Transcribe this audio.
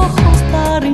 ojos para